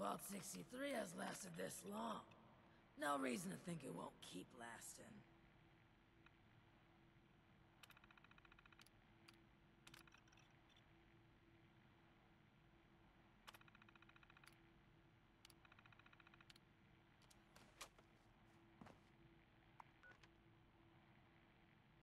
Vault 63 has lasted this long. No reason to think it won't keep lasting.